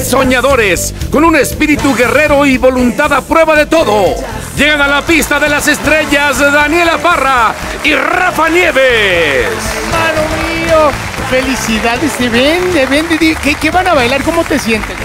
soñadores, con un espíritu guerrero y voluntad a prueba de todo. Llegan a la pista de las estrellas Daniela Parra y Rafa Nieves. Hermano mío, felicidades, se ven, se ven, ¿qué, qué van a bailar? ¿Cómo te sientes?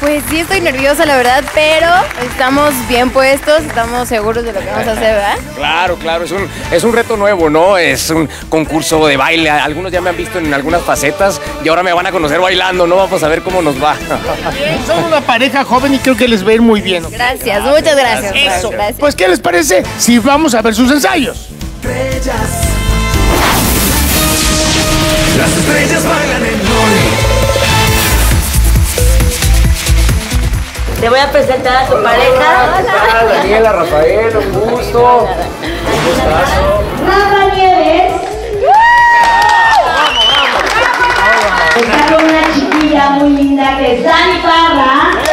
Pues sí estoy nerviosa, la verdad, pero estamos bien puestos, estamos seguros de lo que vamos a hacer, ¿verdad? Claro, claro, es un, es un reto nuevo, ¿no? Es un concurso de baile. Algunos ya me han visto en algunas facetas y ahora me van a conocer bailando, ¿no? Vamos a ver cómo nos va. Son una pareja joven y creo que les va a ir muy bien. Gracias, muchas gracias. Eso. Gracias. Pues, ¿qué les parece si vamos a ver sus ensayos? Las estrellas bailan en hoy. Te voy a presentar a tu pareja. Daniela, Rafael, un gusto. Rafa Nieves. Está con una chiquilla muy linda que es Dani Parra.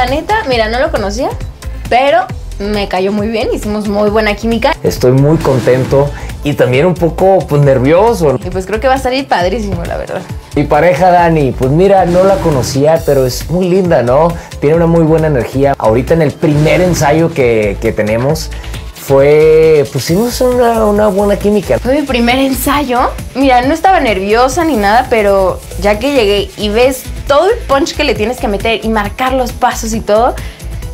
La neta, mira, no lo conocía, pero me cayó muy bien, hicimos muy buena química Estoy muy contento y también un poco pues nervioso. y pues creo que va a salir padrísimo, la verdad. Mi pareja Dani, pues mira, no la conocía, pero es muy linda, ¿no? Tiene una muy buena energía. Ahorita en el primer ensayo que, que tenemos fue, pusimos una, una buena química. Fue mi primer ensayo. Mira, no estaba nerviosa ni nada, pero ya que llegué y ves todo el punch que le tienes que meter y marcar los pasos y todo,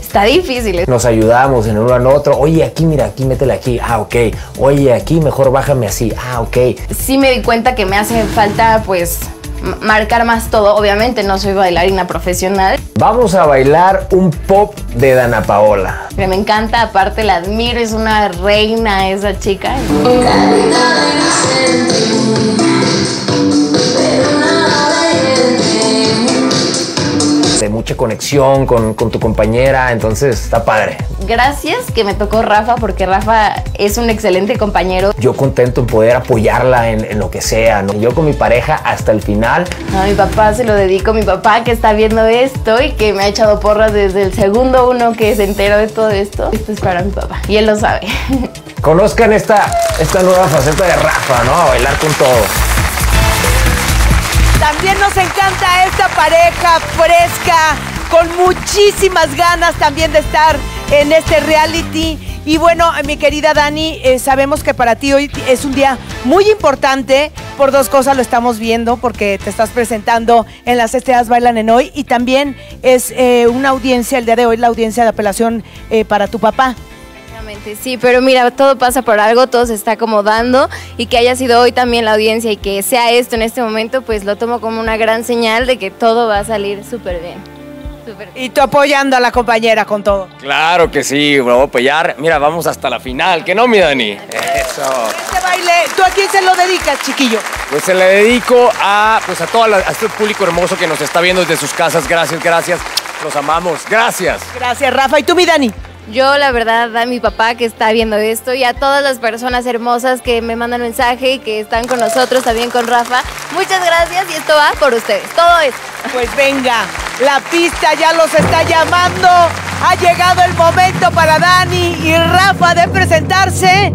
está difícil. Nos ayudamos en uno al otro. Oye, aquí, mira, aquí, métele aquí. Ah, ok. Oye, aquí, mejor bájame así. Ah, ok. Sí me di cuenta que me hace falta, pues, marcar más todo. Obviamente no soy bailarina profesional, Vamos a bailar un pop de Dana Paola. me encanta. Aparte la admiro, es una reina esa chica. De mucha conexión con, con tu compañera, entonces está padre. Gracias que me tocó Rafa, porque Rafa es un excelente compañero. Yo contento en poder apoyarla en, en lo que sea, ¿no? Yo con mi pareja hasta el final. A mi papá se lo dedico, mi papá que está viendo esto y que me ha echado porras desde el segundo uno que se enteró de todo esto. Esto es para mi papá y él lo sabe. Conozcan esta, esta nueva faceta de Rafa, ¿no? A bailar con todo. También nos encanta esta pareja fresca, con muchísimas ganas también de estar en este reality. Y bueno, mi querida Dani, eh, sabemos que para ti hoy es un día muy importante. Por dos cosas lo estamos viendo, porque te estás presentando en las estrellas bailan en hoy y también es eh, una audiencia, el día de hoy, la audiencia de apelación eh, para tu papá. Exactamente, Sí, pero mira, todo pasa por algo, todo se está acomodando y que haya sido hoy también la audiencia y que sea esto en este momento, pues lo tomo como una gran señal de que todo va a salir súper bien. Súper bien. Y tú apoyando a la compañera con todo. Claro que sí, voy a apoyar. Mira, vamos hasta la final, ¿que no, mi Dani? Eso. Este baile, ¿tú a quién se lo dedicas, chiquillo? Pues se le dedico a, pues a, a este público hermoso que nos está viendo desde sus casas. Gracias, gracias. Los amamos. Gracias. Gracias, Rafa. ¿Y tú, mi Dani? Yo, la verdad, a mi papá que está viendo esto y a todas las personas hermosas que me mandan mensaje y que están con nosotros, también con Rafa, muchas gracias y esto va por ustedes. Todo esto. Pues venga, la pista ya los está llamando. Ha llegado el momento para Dani y Rafa de presentarse.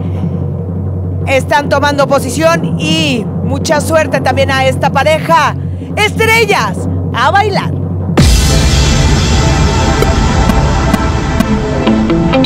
Están tomando posición y mucha suerte también a esta pareja. Estrellas, a bailar. Quiero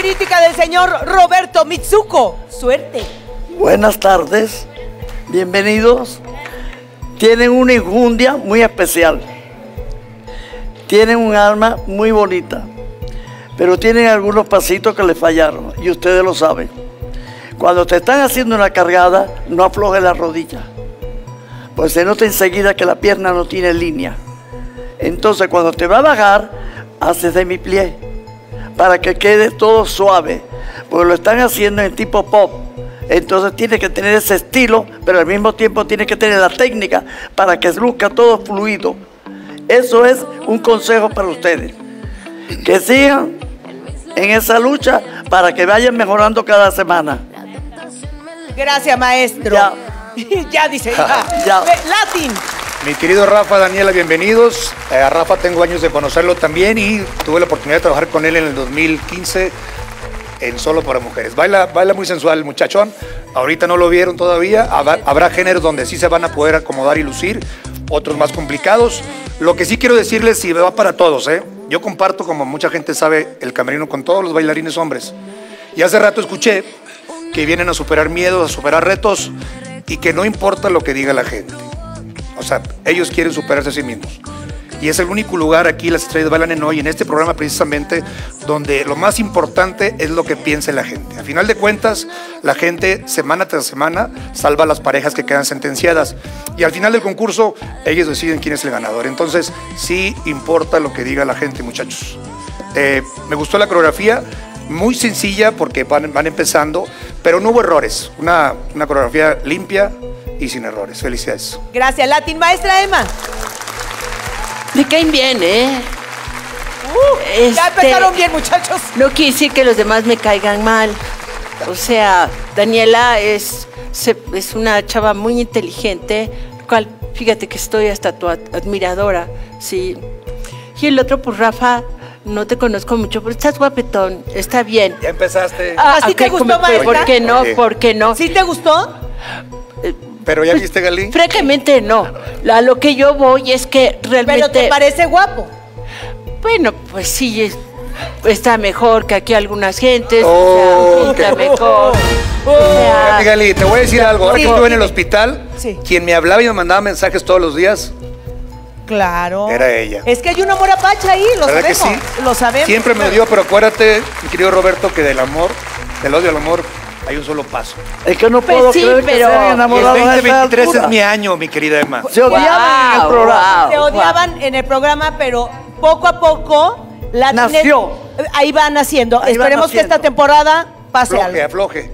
crítica del señor Roberto Mitsuko. Suerte. Buenas tardes, bienvenidos. Tienen una injundia muy especial. Tienen un alma muy bonita, pero tienen algunos pasitos que les fallaron y ustedes lo saben. Cuando te están haciendo una cargada, no aflojes la rodilla, pues se nota enseguida que la pierna no tiene línea. Entonces cuando te va a bajar, haces de mi pie para que quede todo suave, porque lo están haciendo en tipo pop. Entonces tiene que tener ese estilo, pero al mismo tiempo tiene que tener la técnica para que luzca todo fluido. Eso es un consejo para ustedes. Que sigan en esa lucha para que vayan mejorando cada semana. Gracias, maestro. Ya. Ya, dice. Ya. Ya. Latin. Mi querido Rafa, Daniela, bienvenidos. Eh, a Rafa tengo años de conocerlo también y tuve la oportunidad de trabajar con él en el 2015 en Solo para Mujeres. Baila, baila muy sensual el muchachón. Ahorita no lo vieron todavía. Habrá, géneros donde sí se van a poder acomodar y lucir, otros más complicados. Lo que sí quiero decirles, y va para todos, ¿eh? yo comparto, como mucha gente sabe, el camerino con todos los bailarines hombres. Y hace rato escuché que vienen a superar miedos, a superar retos y que no importa lo que diga la gente. O sea, ellos quieren superarse a sí mismos. Y es el único lugar aquí, las estrellas bailan en hoy, en este programa precisamente, donde lo más importante es lo que piense la gente. A final de cuentas, la gente semana tras semana salva a las parejas que quedan sentenciadas. Y al final del concurso, ellos deciden quién es el ganador. Entonces, sí importa lo que diga la gente, muchachos. Eh, me gustó la coreografía, muy sencilla porque van, van empezando, pero no hubo errores. Una, una coreografía limpia y sin errores. Felicidades. Gracias, Latin. Maestra Emma. Me caen bien, ¿eh? Uh, Ya Este, empezaron bien, muchachos. No quiere decir que los demás me caigan mal. O sea, Daniela es, se- es una chava muy inteligente, lo cual fíjate que estoy hasta tu ad- admiradora, sí. Y el otro, pues Rafa, no te conozco mucho, pero estás guapetón, está bien. Ya empezaste. Ah, ¿Así te ok, gustó, maestra? ¿Por qué no? Sí. ¿Por qué no? ¿Sí te gustó? Pero ya viste, Galí. Francamente no. A lo que yo voy es que realmente... Pero te parece guapo. Bueno, pues sí, es- está mejor que aquí algunas gentes. Oh, o sea, está qué- mejor. O sea, te voy a decir algo. Ahora Sí. que estuve en el hospital, Sí. quien me hablaba y me mandaba mensajes todos los días, Claro. Era ella. Es que hay un amor apache ahí, lo ¿verdad sabemos. que sí? Lo sabemos. Siempre me dio, pero acuérdate, mi querido Roberto, que del amor, del odio al amor, hay un solo paso. Es que no Pues puedo sí, creer que pero- se el enamorado esa 2023 es mi año, mi querida Emma. Se odiaban en el programa. wow. Se odiaban en el programa, pero poco a poco la Nació. ahí van haciendo. Ahí van Esperemos que esta temporada pase Afloje, algo. afloje.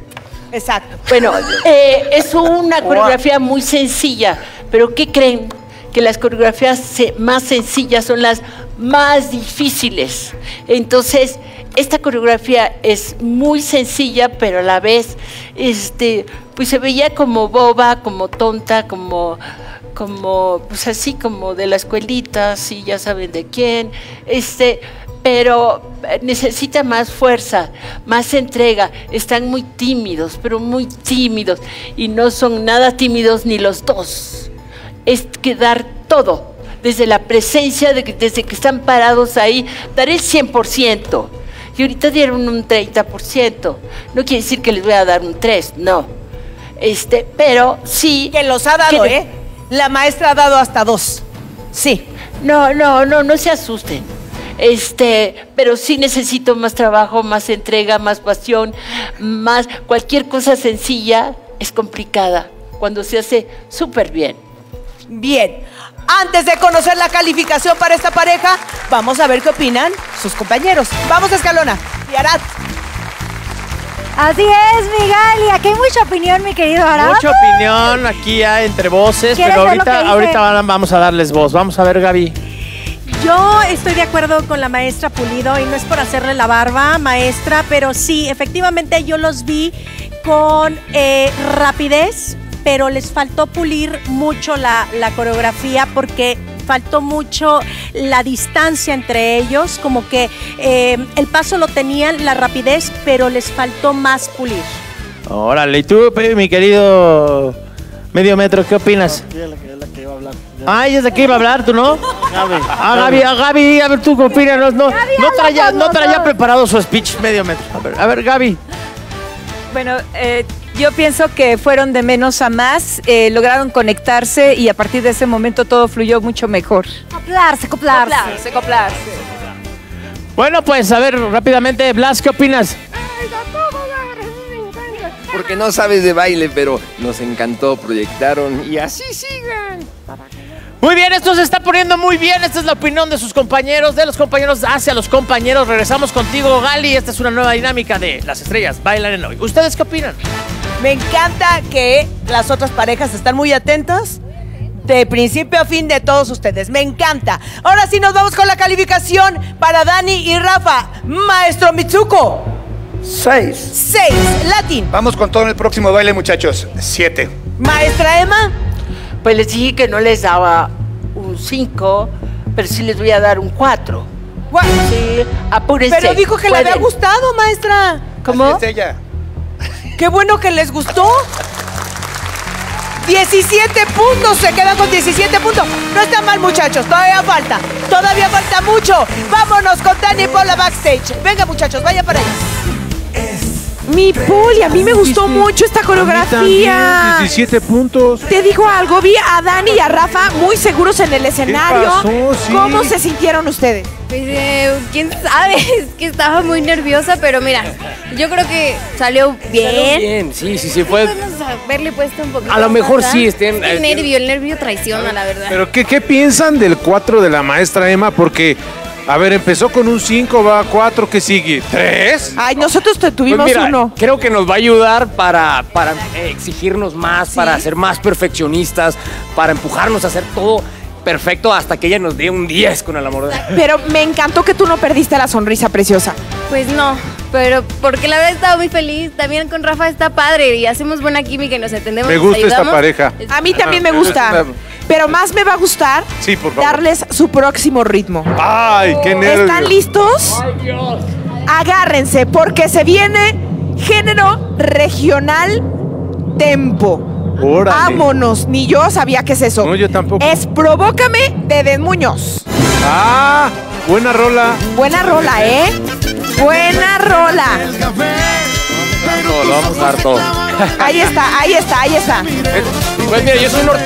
Exacto. Bueno, eh, es una coreografía muy sencilla, pero ¿qué creen? Que las coreografías más sencillas son las más difíciles. Entonces, esta coreografía es muy sencilla, pero a la vez, este, pues se veía como boba, como tonta, como, como, pues así como de la escuelita, sí, ya saben de quién. Este, pero necesita más fuerza, más entrega. Están muy tímidos, pero muy tímidos. Y no son nada tímidos ni los dos. Es que dar todo, desde la presencia, desde que están parados ahí, dar el 100%. Y ahorita dieron un 30%. No quiere decir que les voy a dar un 3, no. Este, pero sí. Que los ha dado, que- ¿eh? La maestra ha dado hasta dos. Sí. No, no, no, no se asusten. Este, pero sí necesito más trabajo, más entrega, más pasión, más cualquier cosa sencilla es complicada cuando se hace súper bien. Bien. Antes de conocer la calificación para esta pareja, vamos a ver qué opinan sus compañeros. Vamos, Escalona. Y Arat. Así es, Miguel, y aquí hay mucha opinión, mi querido Arad. Mucha opinión aquí ya entre voces, ¿Quieres pero ahorita, vamos a darles voz. Vamos a ver, Gaby. Yo estoy de acuerdo con la maestra Pulido y no es por hacerle la barba, maestra, pero sí, efectivamente yo los vi con eh, rapidez, pero les faltó pulir mucho la, la coreografía porque faltó mucho la distancia entre ellos, como que eh, el paso lo tenían, la rapidez, pero les faltó más pulir. Órale, ¿y tú, mi querido medio metro, qué opinas? La la a Ah, ella es de que iba a hablar, ¿tú no? Gaby. Ah, Gaby, ah, Gaby, a ver, tú qué opinas. No, no, no traía, no traía preparado su speech medio metro. A ver, a ver, Gaby. Bueno, eh, yo pienso que fueron de menos a más, eh, lograron conectarse y a partir de ese momento todo fluyó mucho mejor. Acoplarse, acoplarse. Acoplarse, acoplarse. Bueno, pues, a ver, rápidamente, Blas, ¿qué opinas? Porque no sabes de baile, pero nos encantó, proyectaron y así sigan. Muy bien, esto se está poniendo muy bien. Esta es la opinión de sus compañeros, de los compañeros hacia los compañeros. Regresamos contigo, Gali. Esta es una nueva dinámica de Las Estrellas Bailan en Hoy. ¿Ustedes qué opinan? Me encanta que las otras parejas están muy atentas. De principio a fin de todos ustedes. Me encanta. Ahora sí nos vamos con la calificación para Dani y Rafa. Maestro Mitsuko. Seis. Seis. Latin. Vamos con todo en el próximo baile, muchachos. Siete. Maestra Emma. Pues les dije que no les daba un 5, pero sí les voy a dar un 4. Sí, apúrense. Pero dijo que le había gustado, maestra. ¿Cómo? Así es ella. Qué bueno que les gustó. 17 puntos, se quedan con 17 puntos. No está mal, muchachos, todavía falta. Todavía falta mucho. Vámonos con Dani por la backstage. Venga, muchachos, vaya para allá. Mi Poli, a mí me gustó mucho esta coreografía. 17 puntos. Te digo algo, vi a Dani y a Rafa muy seguros en el escenario. pasó? Sí. ¿Cómo se sintieron ustedes? Pues, eh, quién sabe, es que estaba muy nerviosa, pero mira, yo creo que salió bien. Salió bien, sí, sí, sí, fue... Podemos haberle puesto un poquito A lo mejor sí, estén- El nervio, el nervio traiciona, la verdad. Pero ¿qué, qué piensan del 4 de la maestra Emma? Porque, a ver, empezó con un 5, va a 4, ¿qué sigue? ¿3? Ay, nosotros te tuvimos Pues mira, uno. Creo que nos va a ayudar para, para eh, exigirnos más, para ser más perfeccionistas, para empujarnos a hacer todo perfecto hasta que ella nos dé un 10 con el amor de Pero me encantó que tú no perdiste la sonrisa preciosa. Pues no, pero porque la verdad estaba muy feliz. También con Rafa está padre y hacemos buena química y nos entendemos. Me gusta esta pareja. A mí también me Ah, gusta. Pero más me va a gustar Sí, por favor. darles su próximo ritmo. Ay, qué nervios. ¿Están listos? Agárrense, porque se viene género regional tempo. Órale. Vámonos, ni yo sabía qué es eso. No, yo tampoco. Es Provócame de Den Muñoz. Ah, buena rola. Buena rola, ¿eh? Buena rola. todo, lo vamos a dar todo. Ahí está, ahí está, ahí está. Pues mira, yo soy.